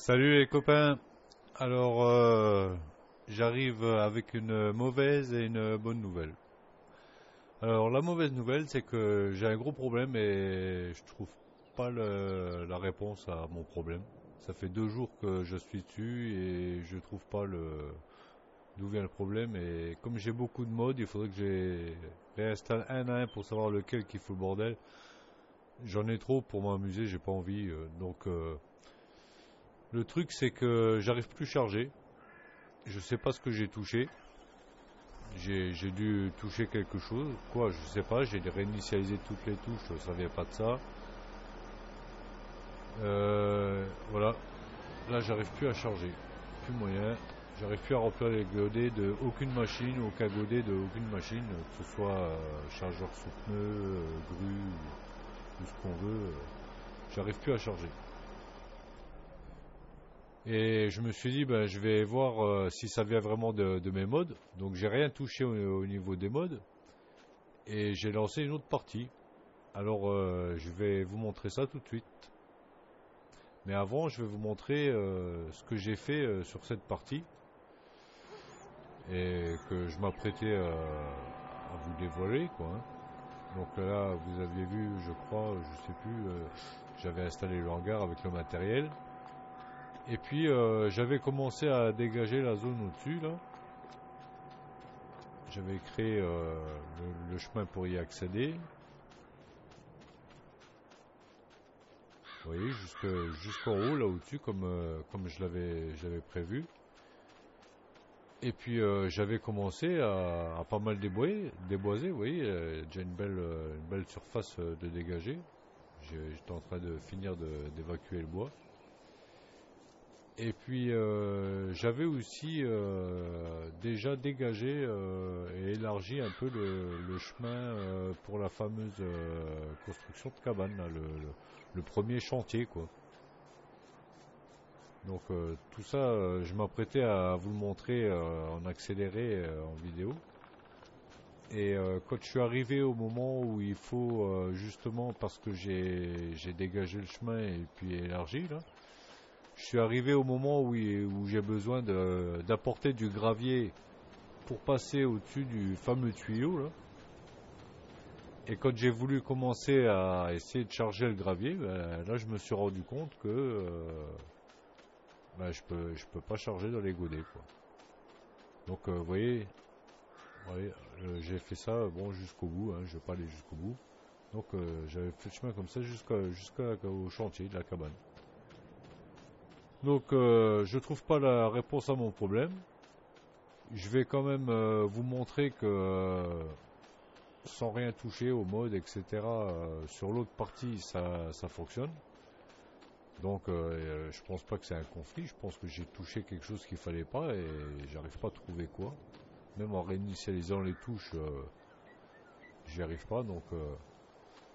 Salut les copains. Alors, euh, j'arrive avec une mauvaise et une bonne nouvelle. Alors, la mauvaise nouvelle, c'est que j'ai un gros problème et je trouve pas la réponse à mon problème. Ça fait deux jours que je suis dessus et je trouve pas le d'où vient le problème. Et comme j'ai beaucoup de modes, il faudrait que j'ai réinstalle un à un pour savoir lequel qui fout le bordel. J'en ai trop pour m'amuser, j'ai pas envie. euh, donc euh, le truc c'est que j'arrive plus à charger. Je sais pas ce que j'ai touché. J'ai dû toucher quelque chose. Quoi, je sais pas, j'ai réinitialisé toutes les touches, ça vient pas de ça. Euh, voilà. Là j'arrive plus à charger. Plus moyen. J'arrive plus à remplir les godets de aucune machine, aucun godet de aucune machine, que ce soit euh, chargeur sous pneu, euh, grue, tout ce qu'on veut. J'arrive plus à charger. Et je me suis dit, ben, je vais voir euh, si ça vient vraiment de, mes modes. Donc j'ai rien touché au, au niveau des modes. Et j'ai lancé une autre partie. Alors euh, je vais vous montrer ça tout de suite. Mais avant, je vais vous montrer euh, ce que j'ai fait sur cette partie. Et que je m'apprêtais à vous dévoiler, quoi. hein. Donc là, vous aviez vu, je crois, je sais plus, j'avais installé le hangar avec le matériel. Et puis euh, j'avais commencé à dégager la zone au-dessus là. J'avais créé euh, le, chemin pour y accéder. Vous voyez, jusque- jusqu'en haut là au-dessus comme, euh, je l'avais prévu. Et puis j'avais commencé à, pas mal déboiser, déboiser, vous voyez, déjà une belle, une belle surface de dégager. J'étais en train de finir d'évacuer le bois. Et puis euh, j'avais aussi euh, déjà dégagé euh, et élargi un peu le, chemin pour la fameuse construction de cabane, le, le- premier chantier quoi. Donc tout ça, je m'apprêtais à vous le montrer en accéléré en vidéo. Et quand je suis arrivé au moment où il faut justement parce que j'ai dégagé le chemin et puis élargi là, je suis arrivé au moment où, j'ai besoin d'apporter du gravier pour passer au-dessus du fameux tuyau là. Et quand j'ai voulu commencer à essayer de charger le gravier, ben, là je me suis rendu compte que euh, ben, je peux peux pas charger dans les godets. Donc euh, vous voyez, euh, j'ai fait ça jusqu'au bout, hein, je vais pas aller jusqu'au bout. Donc j'avais fait le chemin comme ça jusqu'au chantier de la cabane. Donc euh, je trouve pas la réponse à mon problème. Je vais quand même euh, vous montrer que euh, sans rien toucher au mode, etc. sur l'autre partie, ça, fonctionne. Donc je pense pas que c'est un conflit. Je pense que j'ai touché quelque chose qu'il fallait pas et j'arrive pas à trouver quoi. Même en réinitialisant les touches, j'y arrive pas. Donc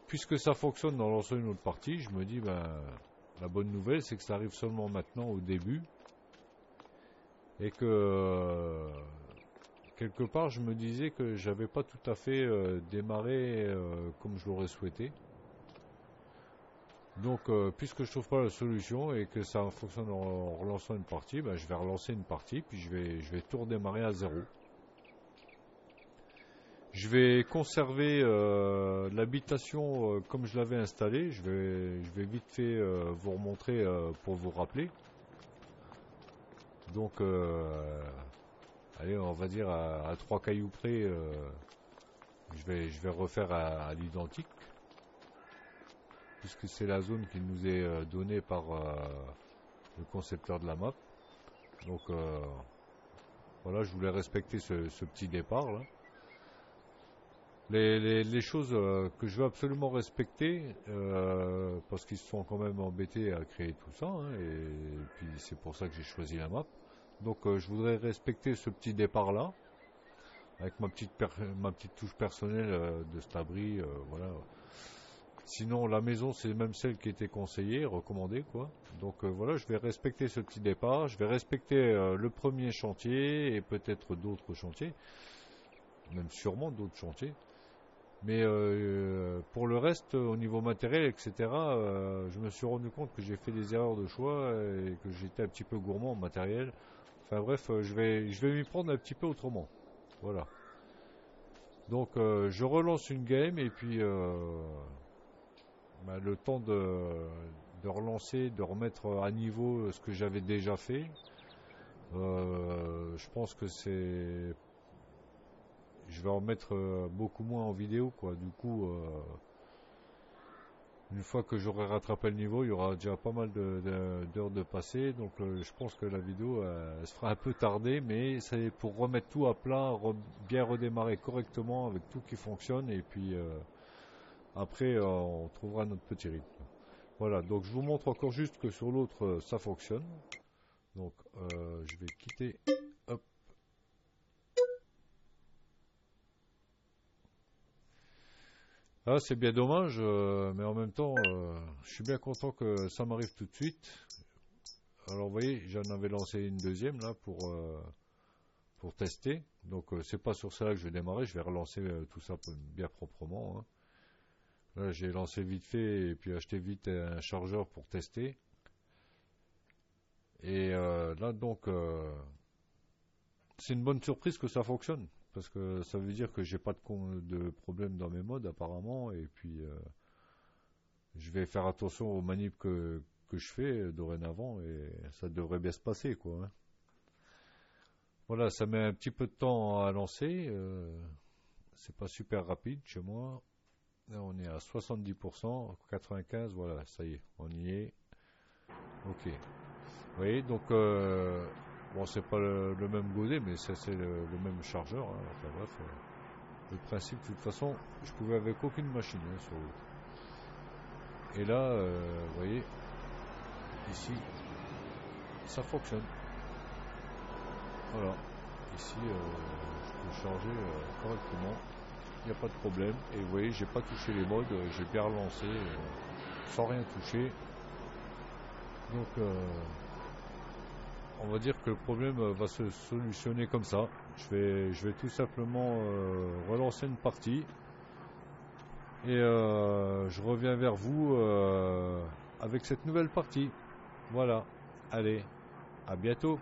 puisque ça fonctionne dans l'ensemble d'une autre partie, je me dis ben la bonne nouvelle c'est que ça arrive seulement maintenant au début et que euh, quelque part je me disais que j'avais pas tout à fait euh, démarré euh, comme je l'aurais souhaité. Donc puisque je trouve pas la solution et que ça fonctionne en relançant une partie, ben, je vais relancer une partie puis je vais je vais tout redémarrer à zéro. Je vais conserver euh, l'habitation euh, comme je l'avais installée. Je vais, vite fait euh, vous remontrer pour vous rappeler. Donc, allez, on va dire à, trois cailloux près, je vais, refaire à, l'identique, puisque c'est la zone qui nous est donnée par le concepteur de la map. Donc, voilà, je voulais respecter ce, ce petit départ là. Les, choses euh, que je veux absolument respecter, euh, parce qu'ils se sont quand même embêtés à créer tout ça, hein, et, puis c'est pour ça que j'ai choisi la map. Donc euh, je voudrais respecter ce petit départ là, avec ma petite, touche personnelle de cet abri, voilà. Sinon la maison c'est même celle qui était conseillée, recommandée quoi. Donc voilà, je vais respecter ce petit départ, je vais respecter le premier chantier et peut-être d'autres chantiers, même sûrement d'autres chantiers. Mais euh, pour le reste, au niveau matériel, etc., euh, je me suis rendu compte que j'ai fait des erreurs de choix et que j'étais un petit peu gourmand en matériel. Enfin bref, euh, je vais, je vais m'y prendre un petit peu autrement. Voilà. Donc je relance une game et puis bah, le temps de, relancer, de remettre à niveau ce que j'avais déjà fait. je pense que c'est je vais en mettre euh, beaucoup moins en vidéo quoi. Du coup, euh, une fois que j'aurai rattrapé le niveau, il y aura déjà pas mal d'heures de, passer. Donc euh, je pense que la vidéo se fera un peu tarder, mais c'est pour remettre tout à plat, bien redémarrer correctement avec tout qui fonctionne et puis après on trouvera notre petit rythme. Voilà, donc je vous montre encore juste que sur l'autre ça fonctionne. Donc je vais quitter Ah, c'est bien dommage, euh, mais en même temps, euh, je suis bien content que ça m'arrive tout de suite. Alors, vous voyez, j'en avais lancé une deuxième là pour euh, pour tester. Donc, c'est pas sur ça que je vais démarrer. Je vais relancer tout ça bien proprement. Hein. Là, j'ai lancé vite fait et puis acheté vite un chargeur pour tester. Et là, donc, c'est une bonne surprise que ça fonctionne parce que ça veut dire que j'ai pas de, problème dans mes modes apparemment et puis euh, je vais faire attention aux manips que, je fais dorénavant et ça devrait bien se passer quoi. Hein. Voilà, ça met un petit peu de temps à lancer, euh, c'est pas super rapide chez moi. On est à 70%, 95, voilà, ça y est, on y est. Ok. Vous voyez, donc euh, Bon, c'est pas le, même godet, mais c'est le, même chargeur. Hein. Enfin bref, euh, le principe, de toute façon, je pouvais avec aucune machine hein, sur Et là, euh, vous voyez, ici, ça fonctionne. Voilà, ici, euh, je peux charger correctement. Il n'y a pas de problème. Et vous voyez, j'ai pas touché les modes, j'ai bien relancé sans rien toucher. Donc, on va dire que le problème euh, va se solutionner comme ça. Je vais, tout simplement euh, relancer une partie et euh, je reviens vers vous avec cette nouvelle partie. Voilà. Allez, à bientôt.